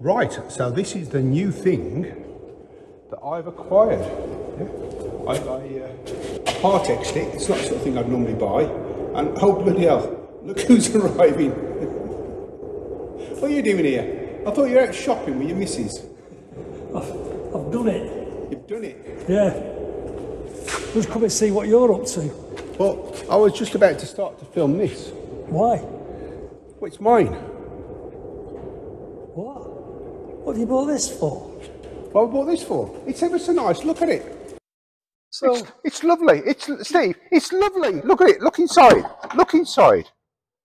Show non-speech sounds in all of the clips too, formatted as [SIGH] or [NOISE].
Right, so this is the new thing that I've acquired. Yeah? I, I, uh, I part-exed it. It's not the sort of thing I'd normally buy. And oh bloody hell, look who's [LAUGHS] arriving. what are you doing here? I thought you were out shopping with your missus. I've, I've done it. You've done it. Yeah. Just come and see what you're up to. Well, I was just about to start to film this. Why? Well, it's mine. What? What have you bought this for? What have I bought this for? It's ever so nice. Look at it. So, It's, it's lovely. It's Steve. It's lovely. Look at it. Look inside. Look inside.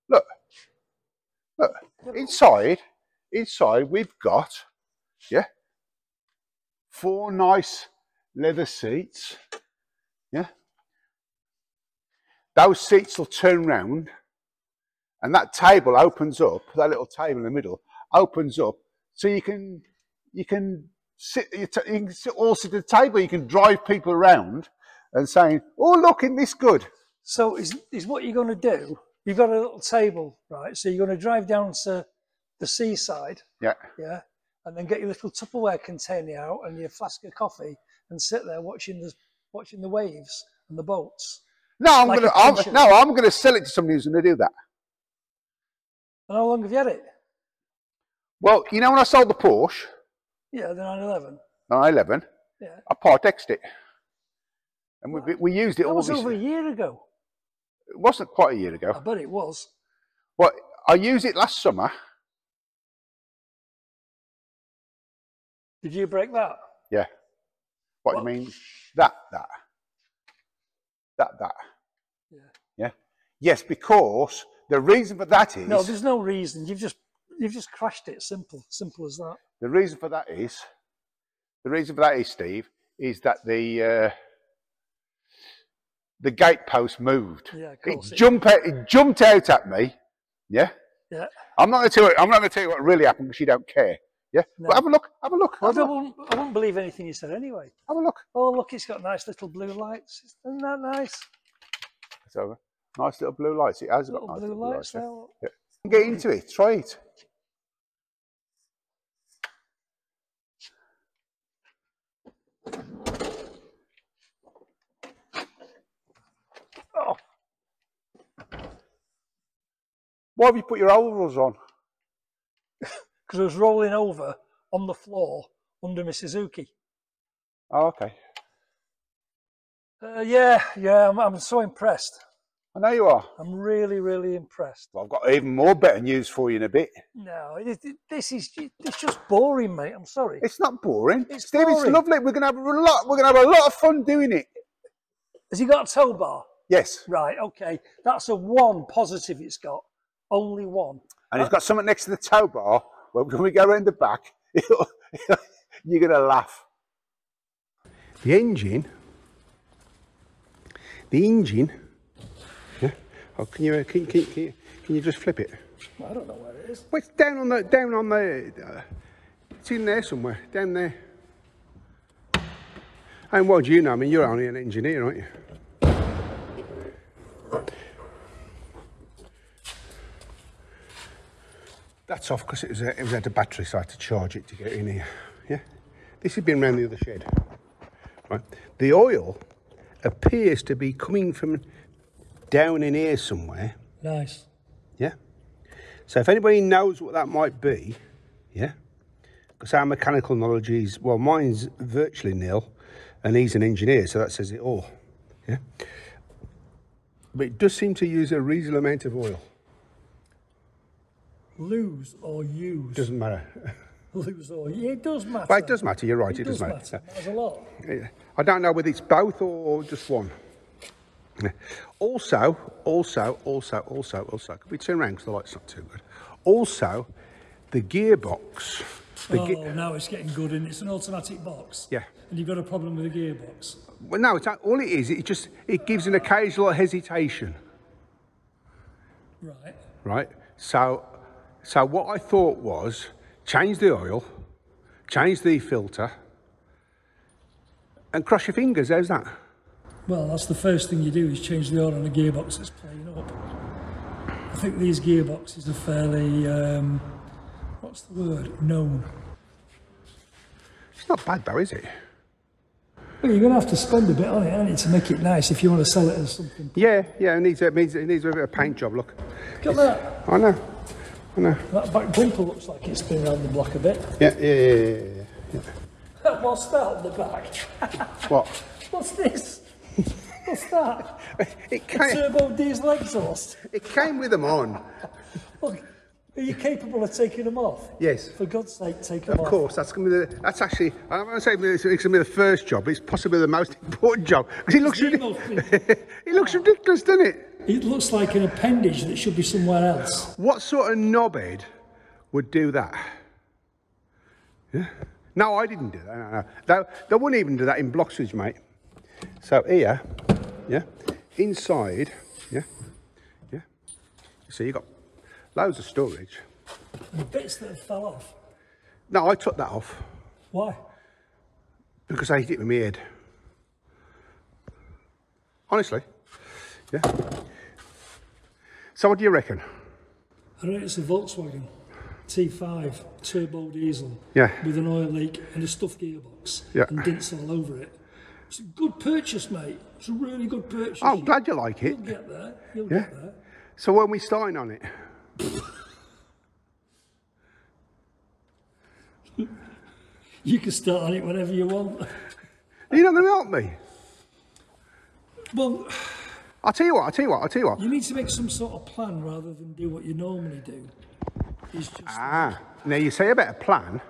Look. Look inside. Inside we've got yeah four nice leather seats. Yeah. Those seats will turn round, and that table opens up. That little table in the middle opens up, so you can you can sit. You, t- you can sit, all sit at the table. You can drive people around and saying, "Oh, look, isn't this good?" so is, is what you're going to do? You've got a little table, right? So you're going to drive down to the seaside, Yeah. yeah, and then get your little Tupperware container out and your flask of coffee and sit there watching the watching the waves and the boats. No, I'm Like gonna. I'm, no, I'm gonna sell it to somebody who's gonna do that. And how long have you had it? Well, you know when I sold the Porsche, Yeah, the 911. 911, Yeah. I part-exed it, and we we used it That all. was This, over a year ago. it wasn't quite a year I ago, bet it was. but I used it last summer. Did you break that? Yeah. What, What? do you mean? That, that, that, that. Yeah. Yeah. Yes, because the reason for that is No, there's no reason. You've just you've just crashed it. Simple, simple as that. the reason for that is the reason for that is Steve is that the uh, the gatepost moved. Yeah, It it- jumped out, it jumped out at me. Yeah. yeah. I'm not going to tell you. I'm not going to tell you what really happened because you don't care. Yeah. No. But have a look. Have a look. I Have a look. wouldn't, I wouldn't believe anything you said anyway. Have a look. Oh, look, it's got nice little blue lights. Isn't that nice? So nice little blue lights. It has got nice blue little lights yeah. there. Get into it. Try it. Oh, Why have you put your overalls on? [LAUGHS] because I was rolling over on the floor under my Suzuki. Oh, okay. Uh, yeah, yeah, I'm, I'm so impressed. I know you are. I'm really, really impressed. Well, I've got even more better news for you in a bit. No, it, it- this is it's just boring, mate. I'm sorry. It's not boring. It's Steve, it's lovely. We're gonna have a lot. We're gonna have a lot of fun doing it. Has he got a tow bar? Yes. Right, okay. That's a one positive it's got. Only one. And he's got something next to the tow bar. Well, [LAUGHS] when we go around the back, [LAUGHS] [LAUGHS] you're gonna laugh. The engine. The engine. Oh, can you, uh, can, can, can, you can you just flip it? I don't know where it is. Well, it's down on the down on the. Uh, it's in there somewhere. Down there. And what do you know? I mean, you're only an engineer, aren't you? That's off because it was a, it was had a battery, so I had to charge it to get in here. Yeah. This has been round the other shed. Right. The oil appears to be coming from down in here somewhere. Nice. Yeah. So if anybody knows what that might be, yeah, because our mechanical knowledge is well, mine's virtually nil, and he's an engineer, so that says it all. Yeah. But it does seem to use a reasonable amount of oil. Lose or use. Doesn't matter. [LAUGHS] Lose or yeah, it does matter. Well, it does matter. You're right. It, It does, does matter. matter. Matters a lot. I don't know whether it's both or just one. Also, also, also, also, also, could we turn around because the light's not too good. Also, the gearbox. The oh, ge- now it's getting good, and it's an automatic box. Yeah. And you've got a problem with the gearbox. Well, no, it's not, all it is. It just it gives an occasional hesitation, Right. right? So, so what I thought was change the oil, change the filter, and cross your fingers. How's that? Well, that's the first thing you do is change the oil on the gearbox that's playing up. I think these gearboxes are fairly um, What's the word? Known. It's not bad though, is it? Well, you're going to have to spend a bit on it, aren't you, to make it nice if you want to sell it as something. Yeah, yeah, it needs, it needs, it needs a bit of paint job, look. Look at that. I know, I know. That back bumper looks like it's been around the block a bit. Yeah, yeah, yeah, yeah, yeah. [LAUGHS] What's that on the back? [LAUGHS] What? What's this? [LAUGHS] What's that? It A came, turbo diesel exhaust. it came with them on. Look, are you capable of taking them off? Yes. For God's sake, take them Of off. Of course, that's going to be the, that's actually, I'm going to say it's going to be the first job, it's possibly the most important job. Because it looks, [LAUGHS] it looks ridiculous, doesn't it? It looks like an appendage that should be somewhere else. What sort of knobhead would do that? Yeah? No, I didn't do that. No, no. They, they wouldn't even do that in Bloxbridge, mate. So here, yeah, inside, yeah, yeah. You see, you got loads of storage. And the bits that have fell off. No, I took that off Why? because I hit it with my head. Honestly, yeah. So what do you reckon? I reckon it's a Volkswagen T5 turbo diesel Yeah. with an oil leak and a stuffed gearbox Yeah. and dents all over it. It's a good purchase, mate. It's a really good purchase. Oh, I'm glad you like it. You'll get there. You'll Yeah. get there. So when we starting on it? [LAUGHS] You can start on it whenever you want. You're not going to help me. Well, I'll tell you what, I'll tell you what, I'll tell you what. you need to make some sort of plan rather than do what you normally do. It's just Ah, now you say about a plan.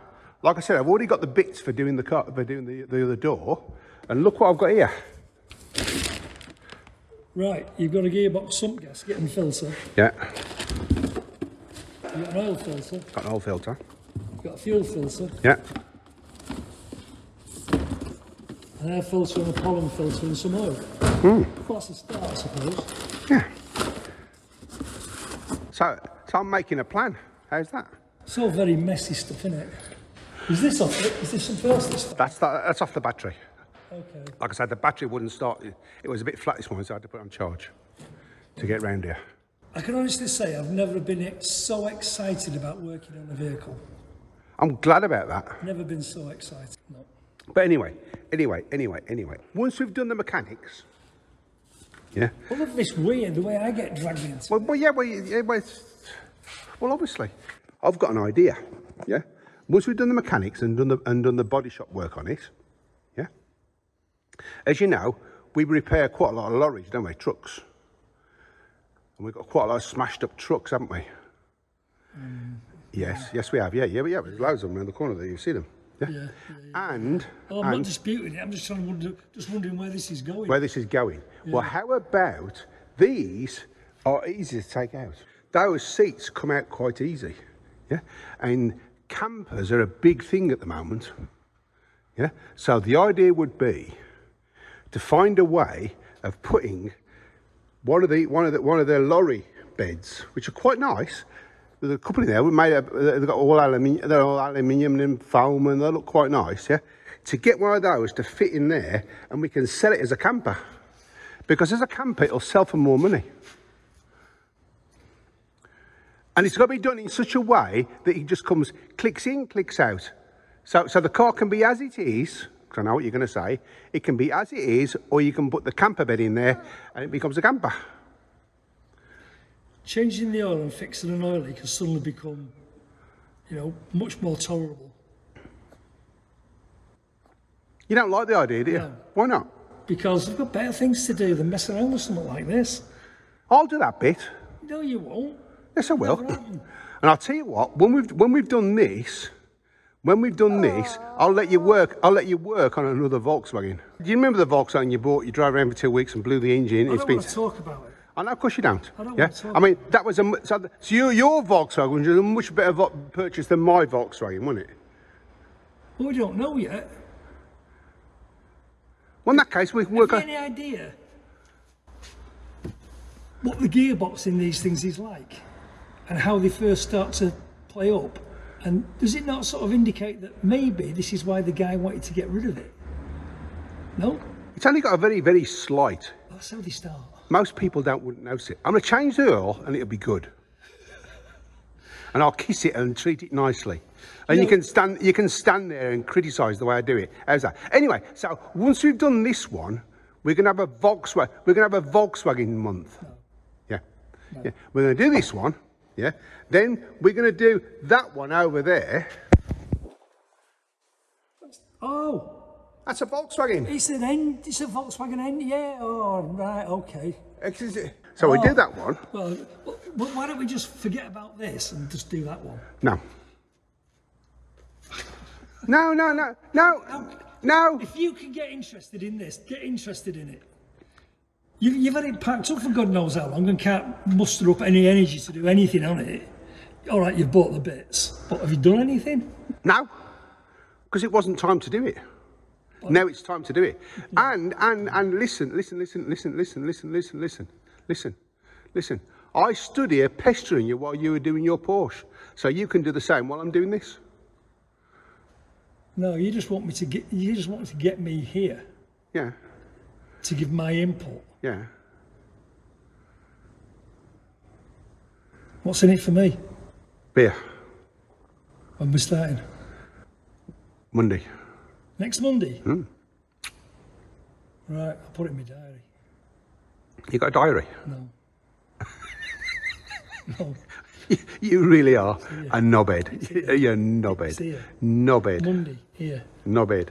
Like I said, I've already got the bits for doing the car, for doing the, the other door. And look what I've got here. right. You've got a gearbox sump gasket and filter. Yeah, You've got an oil filter. got an oil filter. You've got a fuel filter, Yeah, an air filter and a pollen filter and some oil. Hmm. Well, that's a start, I suppose. yeah. So, so I'm making a plan. How's that? It's all very messy stuff, isn't it? Is this off it? Is this something else that's That's the, that's off the battery. Okay. Like I said, the battery wouldn't start. It, was a bit flat this morning, so I had to put it on charge to get round here. I can honestly say I've never been so excited about working on a vehicle. I'm glad about that. Never been so excited. No. But anyway, anyway, anyway, anyway. Once we've done the mechanics, yeah. Well, look this weird, the way I get dragged into Well, well yeah, well, yeah, well, well, obviously, I've got an idea. Yeah. Once we've done the mechanics and done the and done the body shop work on it. As you know, we repair quite a lot of lorries, don't we? Trucks. And we've got quite a lot of smashed up trucks, haven't we? Mm. Yes, yes, we have. Yeah, yeah, yeah. There's loads of them around the corner there. You see them. Yeah. Yeah, And Oh, I'm not disputing it. I'm just trying to wonder, just wondering where this is going. where this is going. Well, how about these are easy to take out? Those seats come out quite easy. Yeah. And campers are a big thing at the moment. Yeah. So the idea would be to find a way of putting one of the one of the one of their lorry beds, which are quite nice. There's a couple in there. We made up. They've got all aluminium. They're all aluminium and foam, and they look quite nice. Yeah. To get one of those to fit in there, and we can sell it as a camper, because as a camper it'll sell for more money. And it's got to be done in such a way that it just comes, clicks in, clicks out. So, so the car can be as it is, because I know what you're going to say. It can be as it is, or you can put the camper bed in there and it becomes a camper. Changing the oil and fixing an oil leak has suddenly become, you know, much more tolerable. You don't like the idea, do you? No. Why not? Because I've got better things to do than mess around with something like this. I'll do that bit. No, you won't. Yes, I will. And I'll tell you what, when we've when we've done this, when we've done this, I'll let you work. I'll let you work on another Volkswagen. Do you remember the Volkswagen you bought? You drove around for two weeks and blew the engine. I It's don't been. want to talk about it. I know, of course you don't. I don't yeah? want to talk I mean, that was a mu- so, so your your Volkswagen was a much better vo- purchase than my Volkswagen, wasn't it? Well, we don't know yet. Well, in that case, we can work Have you on. any idea what the gearbox in these things is like and how they first start to play up? And does it not sort of indicate that maybe this is why the guy wanted to get rid of it? No? It's only got a very very slight. Oh, That's how they start. Most people don't wouldn't notice it. I'm going to change the oil and it'll be good. and I'll kiss it and treat it nicely. And you Yeah. can stand you can stand there and criticise the way I do it. How's that? Anyway, so once we've done this one, we're gonna have a Volkswagen we're gonna have a Volkswagen month. Yeah. Yeah. We're gonna do this one, yeah. Then we're gonna do that one over there. Oh, That's a Volkswagen. it's an N. It's a Volkswagen N. Yeah. Oh, right. Okay. So we do oh. that one. Well, well, why don't we just forget about this and just do that one? No. No, no, no, no, no. If you can get interested in this, get interested in it. You've, you've had it packed up for God knows how long and can't muster up any energy to do anything on it. All right, you've bought the bits, but have you done anything? No, because it wasn't time to do it. Now it's time to do it. And and and listen, listen, listen, listen, listen, listen, listen, listen, listen, listen. I stood here pestering you while you were doing your Porsche, so you can do the same while I'm doing this. No, you just want me to get. You just want to get me here Yeah, to give my input. Yeah. What's in it for me? Beer When we're starting Monday. next Monday. Hmm. Right, I'll put it in my diary. You got a diary? No. [LAUGHS] no. You, really are a knobhead. [LAUGHS] You're a knobhead. Knobhead. Monday here. Knobhead.